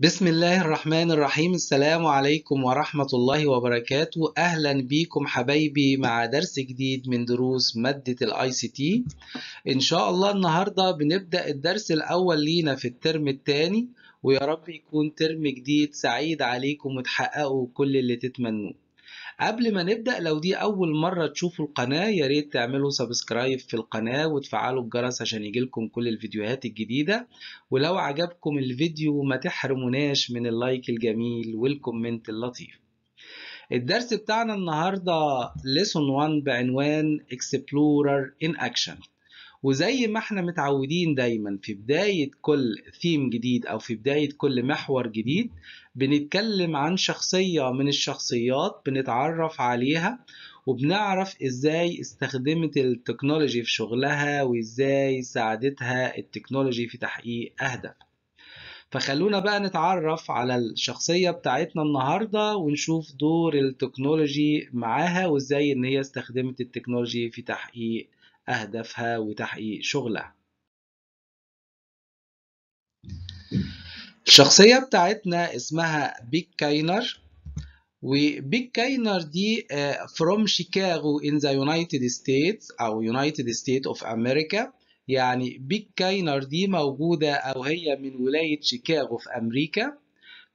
بسم الله الرحمن الرحيم السلام عليكم ورحمة الله وبركاته أهلا بيكم حبايبي مع درس جديد من دروس مادة ال ICT إن شاء الله النهاردة بنبدأ الدرس الأول لينا في ال term الثاني ويا رب يكون term جديد سعيد عليكم وتحققوا كل اللي تتمنوه قبل ما نبدأ لو دي أول مرة تشوفوا القناة يا ريت تعملوا subscribe في القناة وتفعلوا الجرس عشان يجيلكم كل الفيديوهات الجديدة. ولو عجبكم الفيديو ما تحرموناش من ال like الجميل وال comment اللطيف. الدرس بتاعنا النهاردة lesson 1 بعنوان Explorer in Action. وزي ما إحنا متعودين دايما في بداية كل ثيم جديد أو في بداية كل محور جديد بنتكلم عن شخصية من الشخصيات بنتعرف عليها وبنعرف إزاي استخدمت ال technology في شغلها وإزاي ساعدتها ال technology في تحقيق اهداف فخلونا بقى نتعرف على الشخصية بتاعتنا النهاردة ونشوف دور التكنولوجي معاها وإزاي إن هي استخدمت التكنولوجي في تحقيق أهدافها وتحقيق شغلها. الشخصية بتاعتنا اسمها بيك كاينر وبيك كاينر دي from Chicago in the United States أو United States of America. يعني بيك كاينر دي موجودة أو هي من ولاية شيكاغو في أمريكا.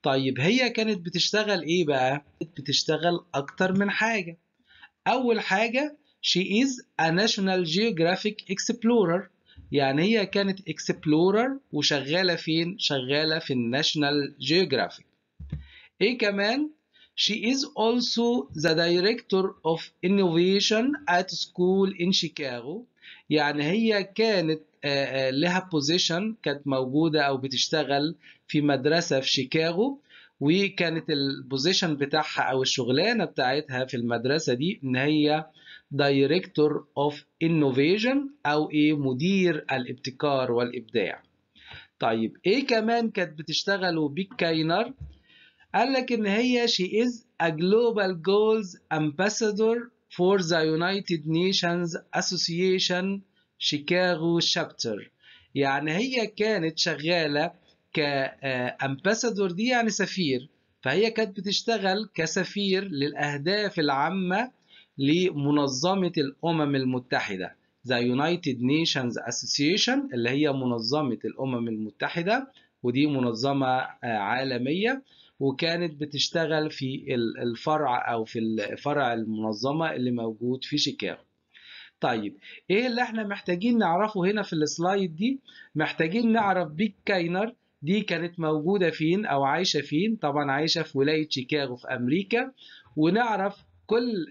طيب هي كانت بتشتغل إيه بقى؟ بتشتغل أكتر من حاجة. أول حاجة She is a National Geographic Explorer يعني هي كانت Explorer وشغالة فين؟ شغالة في ال National Geographic إيه كمان؟ She is also the Director of Innovation at school in Chicago يعني هي كانت لها position كانت موجودة أو بتشتغل في مدرسة في شيكاغو وكانت ال position بتاعها أو الشغلانة بتاعتها في المدرسة دي إن هي director of innovation أو إيه مدير الابتكار والإبداع. طيب إيه كمان كانت بتشتغل بيك كاينر؟ قال لك إن هي she is a global goals ambassador for the United Nations Association Chicago chapter. يعني هي كانت شغالة كامباسادور دي يعني سفير. فهي كانت بتشتغل كسفير للأهداف العامة لمنظمة الأمم المتحدة The United Nations Association اللي هي منظمة الأمم المتحدة ودي منظمة عالمية وكانت بتشتغل في الفرع أو في فرع المنظمة اللي موجود في شيكاغو. طيب إيه اللي إحنا محتاجين نعرفه هنا في السلايد دي؟ محتاجين نعرف بيك كاينر دي كانت موجودة فين أو عايشة فين؟ طبعا عايشة في ولاية شيكاغو في أمريكا ونعرف كل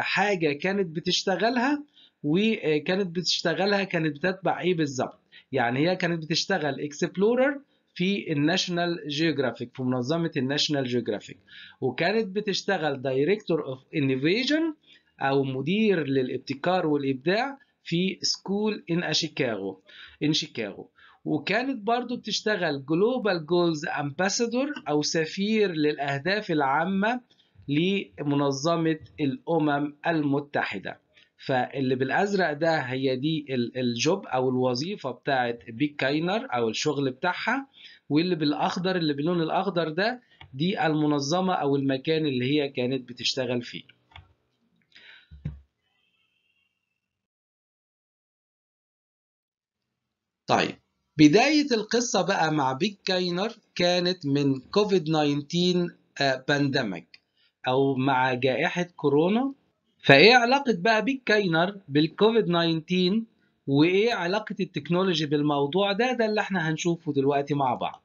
حاجة كانت بتشتغلها وكانت بتشتغلها كانت بتتبع إيه بالظبط. يعني هي كانت بتشتغل explorer في ال National Geographic في منظمة ال National Geographic وكانت بتشتغل director of innovation أو مدير للابتكار والإبداع في school in Chicago in Chicago وكانت برضو بتشتغل global goals ambassador أو سفير للأهداف العامة لمنظمة الأمم المتحدة. فاللي بالأزرق ده هي دي الجوب أو الوظيفة بتاعت بيك كاينر أو الشغل بتاعها. واللي بالأخضر اللي باللون الأخضر ده دي المنظمة أو المكان اللي هي كانت بتشتغل فيه. طيب بداية القصة بقى مع بيك كاينر كانت من كوفيد 19 pandemic أو مع جائحة كورونا. فإيه علاقة بقى بيك كاينر بال COVID-19 وإيه علاقة ال technology بالموضوع ده؟ ده اللي إحنا هنشوفه دلوقتي مع بعض.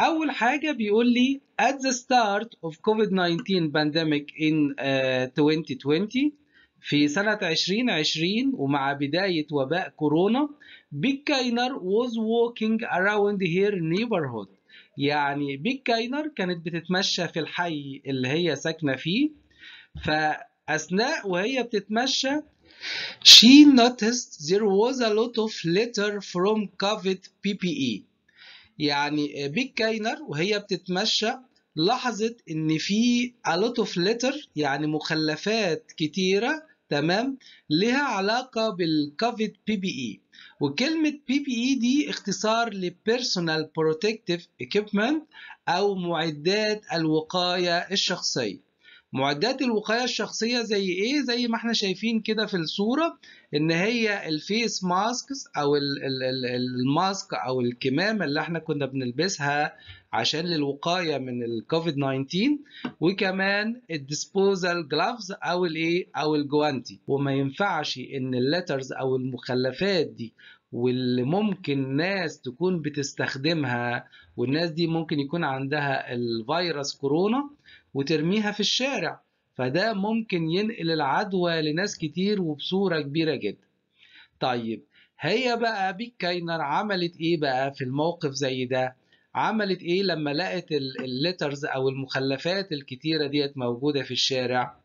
أول حاجة بيقول لي at the start of COVID-19 pandemic in uh, 2020 في سنة 2020 ومع بداية وباء كورونا بيك كاينر was walking around her neighborhood. يعني بيك كاينر كانت بتتمشى في الحي اللي هي ساكنة فيه فأثناء وهي بتتمشى she noticed there was a lot of litter from COVID PPE يعني بيك كاينر وهي بتتمشى لاحظت إن في a lot of litter يعني مخلفات كتيرة تمام؟ لها علاقة بالكوفيد بي بي اي وكلمة PPE دي اختصار ل personal protective equipment أو معدات الوقاية الشخصية. معدات الوقاية الشخصية زي إيه؟ زي ما إحنا شايفين كده في الصورة إن هي ال face masks أو ال mask أو الكمامة اللي إحنا كنا بنلبسها عشان للوقاية من ال COVID-19 وكمان ال disposable gloves أو الايه أو الجوانتي وما ينفعش إن ال litters أو المخلفات دي واللي ممكن ناس تكون بتستخدمها والناس دي ممكن يكون عندها الفيروس كورونا وترميها في الشارع فده ممكن ينقل العدوى لناس كتير وبصورة كبيرة جدا. طيب هي بقى بيك كاينر عملت إيه بقى في الموقف زي ده؟ عملت إيه لما لقت الليترز أو المخلفات الكتيرة ديت موجودة في الشارع؟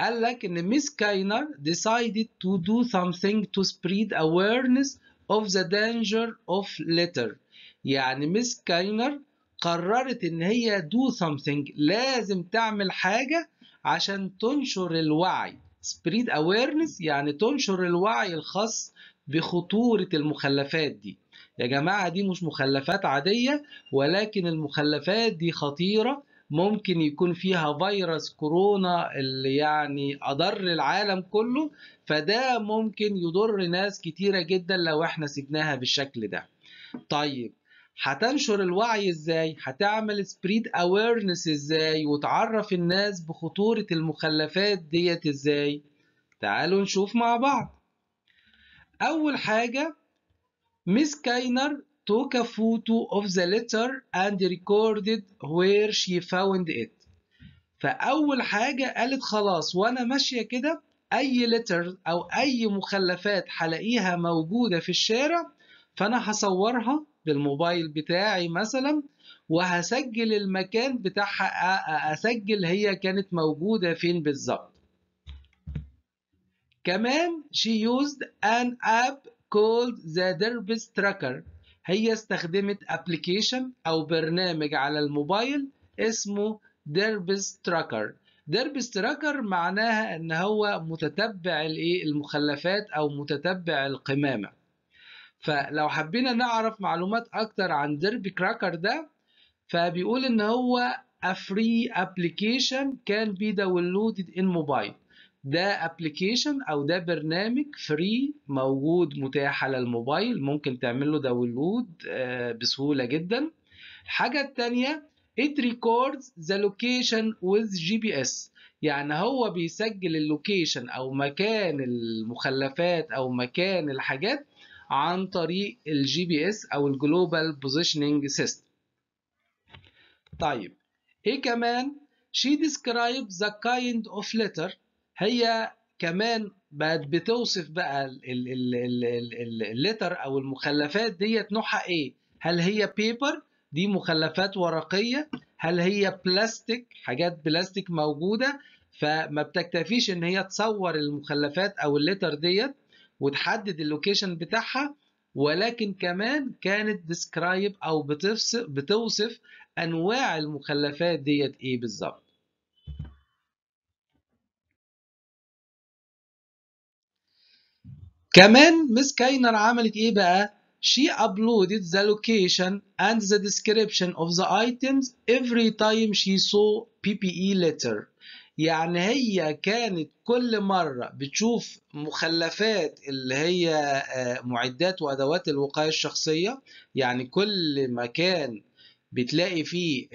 قال لك إن ميس كاينر decided to do something to spread awareness of the danger of litter يعني ميس كاينر قررت إن هي do something لازم تعمل حاجة عشان تنشر الوعي. spread awareness يعني تنشر الوعي الخاص بخطورة المخلفات دي. يا جماعة دي مش مخلفات عادية ولكن المخلفات دي خطيرة. ممكن يكون فيها فيروس كورونا اللي يعني أضر العالم كله فده ممكن يضر ناس كتيرة جدا لو إحنا سيبناها بالشكل ده. طيب هتنشر الوعي إزاي؟ هتعمل spread awareness إزاي؟ وتعرف الناس بخطورة المخلفات ديت إزاي؟ تعالوا نشوف مع بعض. أول حاجة Miss كاينر took a photo of the letter and recorded where she found it. فأول حاجة قالت خلاص وأنا ماشية كده أي لتر أو أي مخلفات هلاقيها موجودة في الشارع فأنا هصورها بالموبايل بتاعي مثلا وهسجل المكان بتاعها أسجل هي كانت موجودة فين بالظبط. كمان she used an app called the Debris Tracker. هي استخدمت application أو برنامج على الموبايل اسمه Debris Tracker Debris Tracker معناها إن هو متتبع الإيه المخلفات أو متتبع القمامة. فلو حبينا نعرف معلومات أكتر عن Debris Tracker ده فبيقول إن هو a free application can be downloaded in mobile. ده application أو ده برنامج free موجود متاح على الموبايل ممكن تعمل له download بسهولة جدا. الحاجة الثانية it records the location with GPS يعني هو بيسجل ال location أو مكان المخلفات أو مكان الحاجات عن طريق ال GPS أو ال global positioning system طيب إيه كمان؟ She describes the kind of litter. هي كمان بقت بتوصف بقى ال litter أو المخلفات ديت نوعها إيه؟ هل هي paper دي مخلفات ورقية. هل هي بلاستيك حاجات بلاستيك موجودة. فما بتكتفيش إن هي تصور المخلفات أو ال litter ديت. وتحدد ال location بتاعها ولكن كمان كانت describe أو بتوصف أنواع المخلفات ديت إيه بالظبط. كمان مس كاينر عملت إيه بقى؟ She uploaded the location and the description of the items every time she saw PPE letter. يعني هي كانت كل مرة بتشوف مخلفات اللي هي معدات وأدوات الوقاية الشخصية يعني كل مكان بتلاقي فيه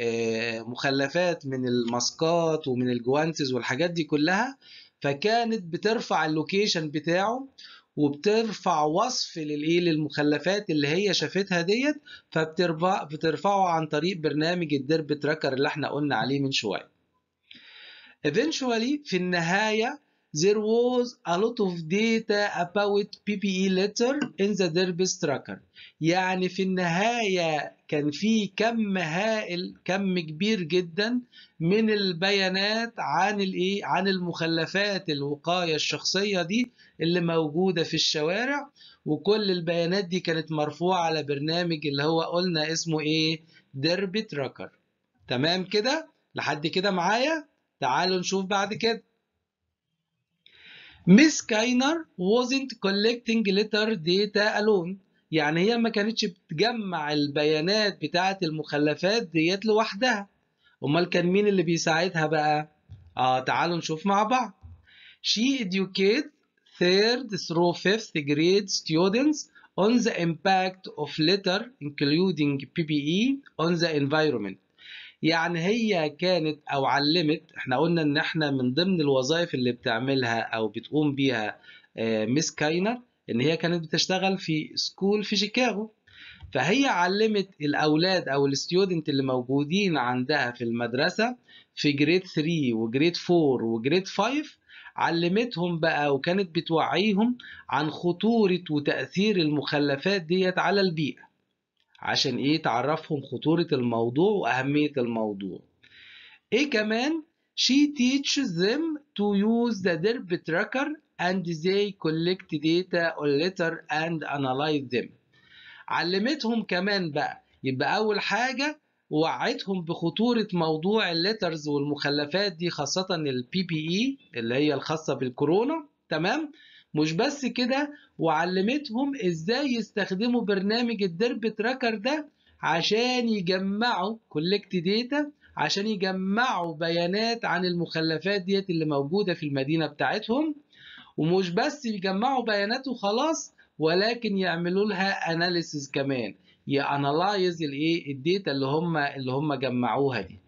مخلفات من الماسكات ومن الجوانتز والحاجات دي كلها فكانت بترفع ال location بتاعه وبترفع وصف للإيه للمخلفات اللي هي شافتها ديت فبترفع بترفعه عن طريق برنامج ال Debris Tracker اللي إحنا قلنا عليه من شوية. Eventually في النهاية there was a lot of data about PPE letter in the Derbis tracker يعني في النهاية كان في كم هائل كم كبير جدا من البيانات عن الايه عن المخلفات الوقاية الشخصية دي اللي موجودة في الشوارع. وكل البيانات دي كانت مرفوعة على برنامج اللي هو قلنا اسمه إيه ديربي تراكر تمام كده؟ لحد كده معايا؟ تعالوا نشوف بعد كده Miss Kainer wasn't collecting letter data alone يعني هي ما كانتش بتجمع البيانات بتاعة المخلفات ديت لوحدها امال كان مين اللي بيساعدها بقى آه تعالوا نشوف مع بعض she educates third through fifth grade students on the impact of litter including PPE on the environment يعني هي كانت أو علمت إحنا قلنا إن إحنا من ضمن الوظائف اللي بتعملها أو بتقوم بيها Miss كاينر إن هي كانت بتشتغل في school في شيكاغو. فهي علمت الأولاد أو ال student اللي موجودين عندها في المدرسة في grade 3 و grade 4 و grade 5 علمتهم بقى وكانت بتوعيهم عن خطورة وتأثير المخلفات ديت على البيئة. عشان إيه تعرفهم خطورة الموضوع وأهمية الموضوع. إيه كمان؟ She teaches them to use the debris tracker and they collect data on litter and analyze them. علمتهم كمان بقى. يبقى أول حاجة وعتهم بخطورة موضوع ال litters والمخلفات دي خاصة ال PPE اللي هي الخاصة بالكورونا. تمام؟ مش بس كده وعلمتهم إزاي يستخدموا برنامج ال debris tracker ده عشان يجمعوا collect data عشان يجمعوا بيانات عن المخلفات ديت اللي موجودة في المدينة بتاعتهم. ومش بس يجمعوا بيانات وخلاص ولكن يعملوا لها analysis كمان analyze الإيه؟ ال data اللي هم اللي هم جمعوها دي.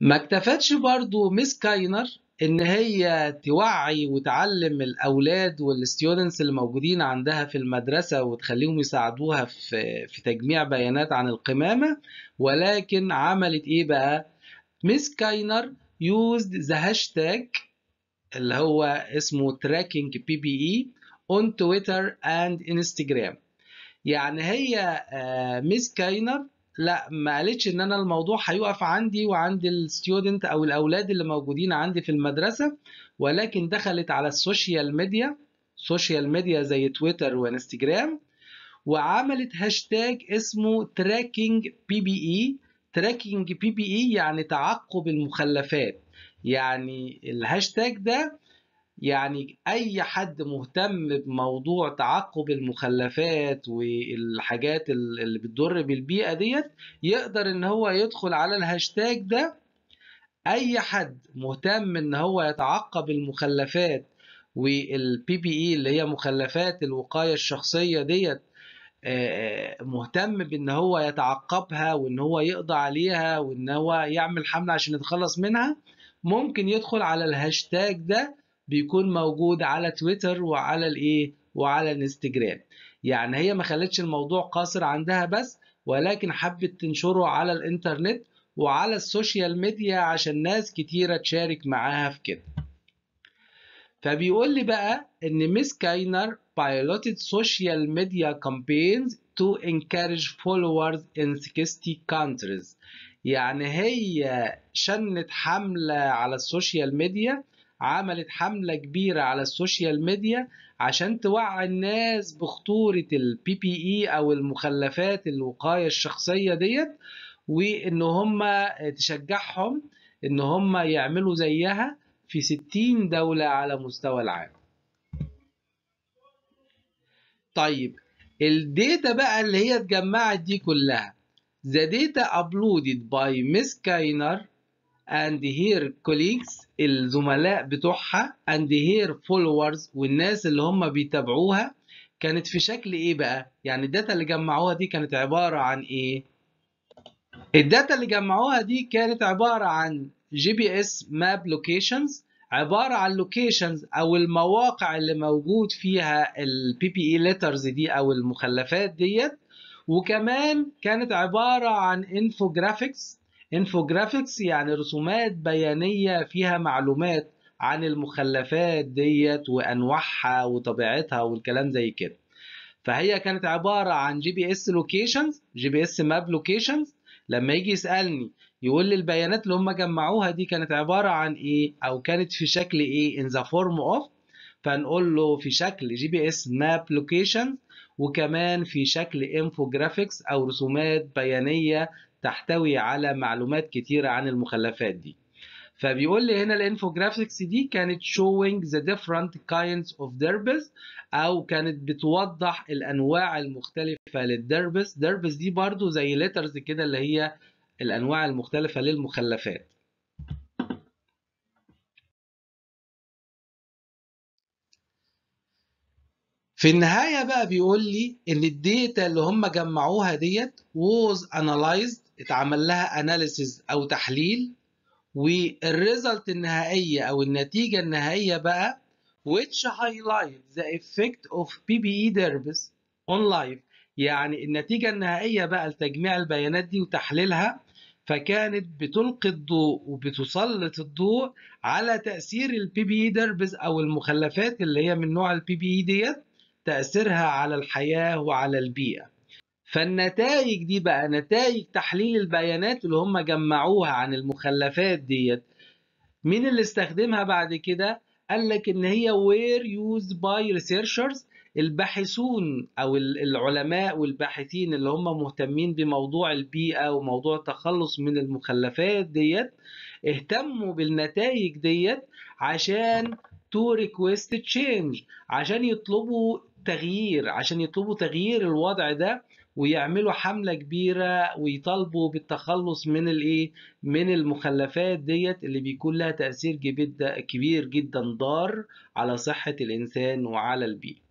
ما اكتفتش برضو Miss كاينر إن هي توعي وتعلم الأولاد وال students اللي موجودين عندها في المدرسة وتخليهم يساعدوها في في تجميع بيانات عن القمامة. ولكن عملت إيه بقى؟ Miss كاينر used the hashtag اللي هو اسمه tracking PPE on Twitter and Instagram. يعني هي Miss كاينر لا ما قالتش إن أنا الموضوع هيقف عندي وعند ال student أو الأولاد اللي موجودين عندي في المدرسة ولكن دخلت على السوشيال ميديا سوشيال ميديا زي تويتر وإنستجرام وعملت هاشتاج اسمه تراكنج بي بي اي تراكنج بي بي اي يعني تعقب المخلفات. يعني الهاشتاج ده يعني أي حد مهتم بموضوع تعقب المخلفات والحاجات اللي بتضر بالبيئة ديت يقدر إن هو يدخل على الهاشتاج ده. أي حد مهتم إن هو يتعقب المخلفات وال PPE اللي هي مخلفات الوقاية الشخصية ديت مهتم بإن هو يتعقبها وإن هو يقضي عليها وإن هو يعمل حملة عشان يتخلص منها ممكن يدخل على الهاشتاج ده بيكون موجود على تويتر وعلى الإيه؟ وعلى الإنستجرام. يعني هي ما خلتش الموضوع قاصر عندها بس ولكن حبت تنشره على الإنترنت وعلى السوشيال ميديا عشان ناس كتيرة تشارك معاها في كده. فبيقول لي بقى إن Miss كاينر piloted social media campaigns to encourage followers in 60 countries. يعني هي شنت حملة على السوشيال ميديا عملت حملة كبيرة على السوشيال ميديا عشان توعي الناس بخطورة ال PPE أو المخلفات الوقاية الشخصية ديت وإن هم تشجعهم إن هم يعملوا زيها في 60 دولة على مستوى العالم. طيب ال data بقى اللي هي اتجمعت دي كلها The data uploaded by Miss Kainer and her colleagues الزملاء بتوعها and her followers والناس اللي هم بيتابعوها كانت في شكل إيه بقى؟ يعني ال data اللي جمعوها دي كانت عبارة عن إيه؟ ال data اللي جمعوها دي كانت عبارة عن GPS map locations عبارة عن locations أو المواقع اللي موجود فيها ال PPE litters دي أو المخلفات ديت وكمان كانت عبارة عن infographics infographics يعني رسومات بيانية فيها معلومات عن المخلفات ديت وأنواعها وطبيعتها والكلام زي كده. فهي كانت عبارة عن جي بي اس لوكيشنز جي بي اس ماب لوكيشنز لما يجي يسألني يقول لي البيانات اللي هم جمعوها دي كانت عبارة عن إيه أو كانت في شكل إيه in the form of فنقول له في شكل GPS map location وكمان في شكل infographics أو رسومات بيانية تحتوي على معلومات كتيرة عن المخلفات دي. فبيقول لي هنا ال infographics دي كانت showing the different kinds of debris أو كانت بتوضح الأنواع المختلفة لل debris debris دي برضو زي litters كده اللي هي الأنواع المختلفة للمخلفات. في النهاية بقى بيقول لي إن ال data اللي هم جمعوها ديت was analyzed اتعمل لها analysis أو تحليل وال result النهائية أو النتيجة النهائية بقى which highlight the effect of PPE debris on life. يعني النتيجة النهائية بقى لتجميع البيانات دي وتحليلها فكانت بتلقي الضوء وبتسلط الضوء على تأثير ال PPE debris أو المخلفات اللي هي من نوع ال PPE ديت تأثيرها على الحياة وعلى البيئة. فالنتائج دي بقى نتائج تحليل البيانات اللي هم جمعوها عن المخلفات ديت. مين اللي استخدمها بعد كده؟ قال لك إن هي were used by researchers الباحثون أو العلماء والباحثين اللي هم مهتمين بموضوع البيئة وموضوع التخلص من المخلفات ديت اهتموا بالنتائج ديت عشان to request change عشان يطلبوا تغيير عشان يطلبوا تغيير الوضع ده ويعملوا حملة كبيرة ويطالبوا بالتخلص من الإيه؟ من المخلفات ديت اللي بيكون لها تأثير كبير جدا ضار على صحة الإنسان وعلى البيئة.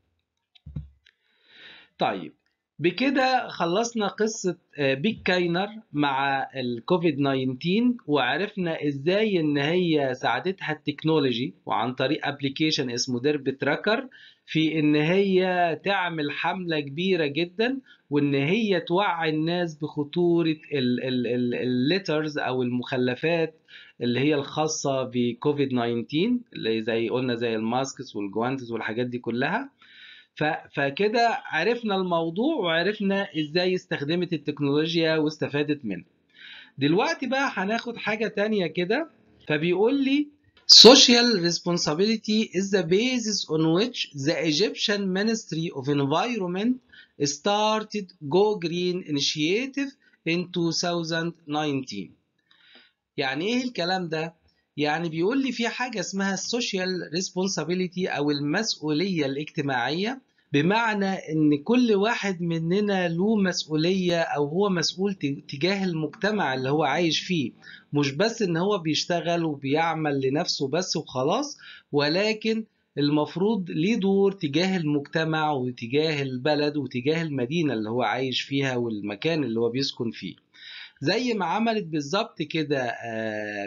طيب بكده خلصنا قصة ميس كاينر مع الكوفيد 19 وعرفنا إزاي إن هي ساعدتها ال technology وعن طريق application اسمه Debris Tracker في إن هي تعمل حملة كبيرة جدا وإن هي توعي الناس بخطورة ال litters أو المخلفات اللي هي الخاصة بكوفيد 19 اللي زي قلنا زي ال masks والجوانتس والحاجات دي كلها. فكده عرفنا الموضوع وعرفنا إزاي استخدمت التكنولوجيا واستفادت منه دلوقتي بقى هناخد حاجة تانية كده. فبيقول لي Social responsibility is the basis on which the Egyptian Ministry of Environment started Go Green Initiative in 2019 يعني إيه الكلام ده؟ يعني بيقول لي في حاجة اسمها social responsibility أو المسؤولية الاجتماعية بمعنى إن كل واحد مننا له مسؤولية أو هو مسؤول تجاه المجتمع اللي هو عايش فيه. مش بس إن هو بيشتغل وبيعمل لنفسه بس وخلاص ولكن المفروض ليه دور تجاه المجتمع وتجاه البلد وتجاه المدينة اللي هو عايش فيها والمكان اللي هو بيسكن فيه. زي ما عملت بالظبط كده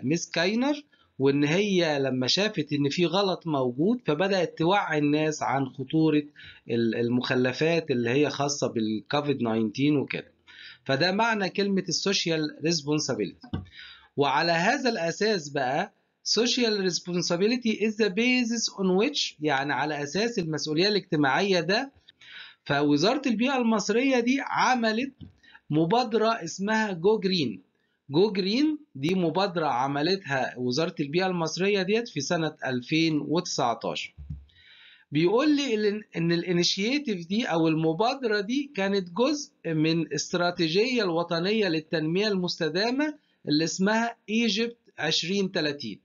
Miss Kainer وإن هي لما شافت إن في غلط موجود فبدأت توعي الناس عن خطورة المخلفات اللي هي خاصة بالكوفيد 19 وكده. فده معنى كلمة ال social responsibility. وعلى هذا الأساس بقى social responsibility is the basis on which يعني على أساس المسؤولية الاجتماعية ده فوزارة البيئة المصرية دي عملت مبادرة اسمها Go Green. Go Green دي مبادرة عملتها وزارة البيئة المصرية ديت في سنة 2019 بيقول لي إن ال initiative دي أو المبادرة دي كانت جزء من الاستراتيجية الوطنية للتنمية المستدامة اللي اسمها Egypt 2030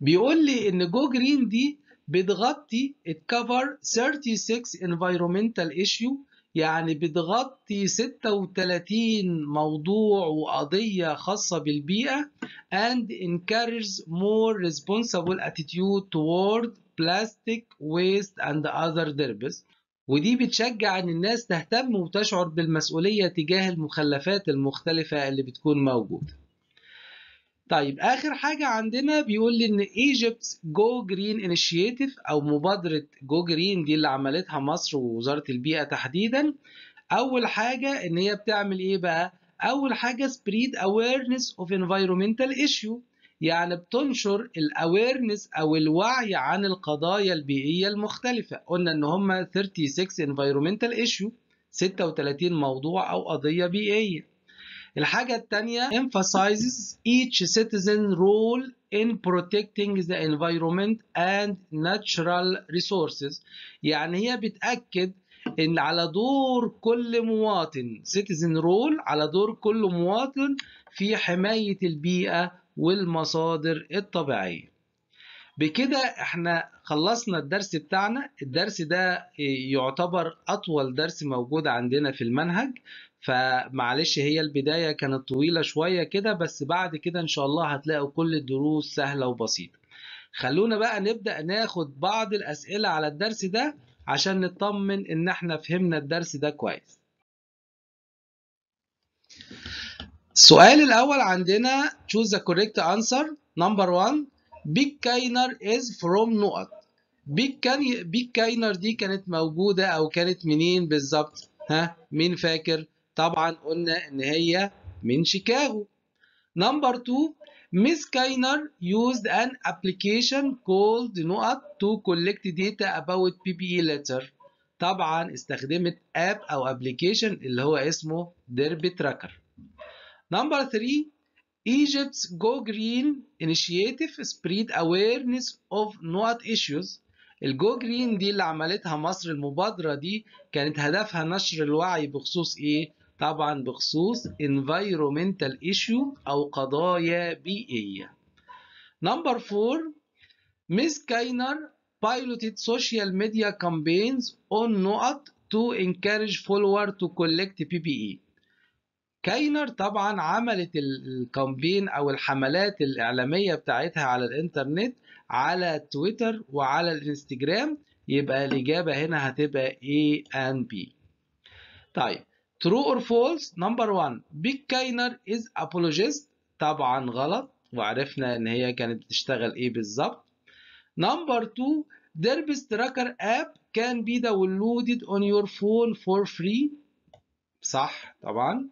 بيقول لي إن Go Green دي بتغطي it covers 36 environmental issue يعني بتغطي 36 موضوع وقضية خاصة بالبيئة and encourage more responsible attitude toward plastic waste and other debris ودي بتشجع إن الناس تهتم وتشعر بالمسؤولية تجاه المخلفات المختلفة اللي بتكون موجودة. طيب آخر حاجة عندنا بيقول لي إن Egypt Go Green initiative أو مبادرة Go Green دي اللي عملتها مصر ووزارة البيئة تحديدا. أول حاجة إن هي بتعمل إيه بقى؟ أول حاجة spread awareness of environmental issue يعني بتنشر ال awareness أو الوعي عن القضايا البيئية المختلفة. قلنا إن هم 36 environmental issue 36 موضوع أو قضية بيئية. الحاجة التانية emphasizes each citizen role in protecting the environment and natural resources. يعني هي بتأكد إن على دور كل مواطن citizen role على دور كل مواطن في حماية البيئة والمصادر الطبيعية. بكده إحنا خلصنا الدرس بتاعنا. الدرس ده يعتبر أطول درس موجود عندنا في المنهج. فمعلش هي البداية كانت طويلة شوية كده بس بعد كده إن شاء الله هتلاقوا كل الدروس سهلة وبسيطة. خلونا بقى نبدأ ناخد بعض الأسئلة على الدرس ده عشان نطمن إن إحنا فهمنا الدرس ده كويس. السؤال الأول عندنا choose the correct answer. Number one big kainer is from نقط big, كان... Kainer دي كانت موجودة أو كانت منين بالظبط؟ ها مين فاكر؟ طبعا قلنا إن هي من شيكاغو. Number 2 Miss Kainer used an application called نقط to collect data about PPE litter. طبعا استخدمت app أو application اللي هو اسمه Debris Tracker number 3 Egypt's Go Green Initiative spread awareness of نقط issues. ال Go Green دي اللي عملتها مصر المبادرة دي كانت هدفها نشر الوعي بخصوص إيه؟ طبعا بخصوص environmental issue أو قضايا بيئية. Number 4 Miss Kainer piloted social media campaigns on نقط to encourage follower to collect PPE. كاينر طبعا عملت الكامبين أو الحملات الإعلامية بتاعتها على الإنترنت على تويتر وعلى الإنستجرام يبقى الإجابة هنا هتبقى A and B. طيب true or false number one big كاينر is apologist طبعا غلط وعرفنا ان هي كانت بتشتغل إيه بالظبط. number two Derbis tracker app can be downloaded on your phone for free صح طبعا.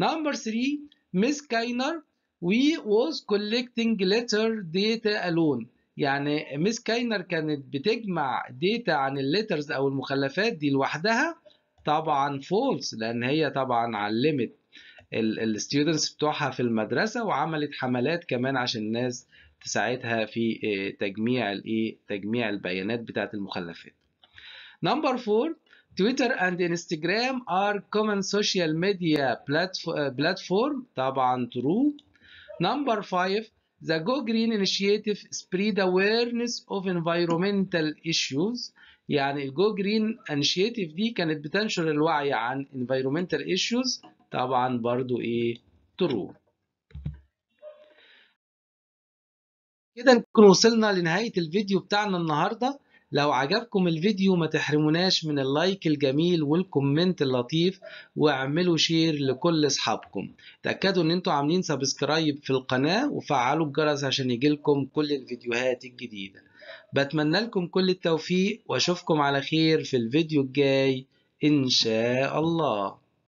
Number three, Miss Kainer, we was collecting litter data alone. يعني Miss Kainer كانت بتجمع data عن ال litters أو المخلفات دي لوحدها طبعا false لأن هي طبعا علمت ال students بتوعها في المدرسة وعملت حملات كمان عشان الناس تساعدها في تجميع الايه تجميع البيانات بتاعت المخلفات. نمبر 4 Twitter and Instagram are common social media platform طبعا true. Number 5 The Go Green Initiative spread awareness of environmental issues يعني الجو جرين انيشيتيف دي كانت بتنشر الوعي عن environmental issues طبعا برضو إيه true. كده نكون وصلنا لنهاية الفيديو بتاعنا النهارده. لو عجبكم الفيديو ما تحرموناش من ال like الجميل وال comment اللطيف واعملوا share لكل أصحابكم. تأكدوا إن أنتوا عاملين subscribe في القناة وفعلوا الجرس عشان يجيلكم كل الفيديوهات الجديدة. بتمنى لكم كل التوفيق وأشوفكم على خير في الفيديو الجاي. إن شاء الله.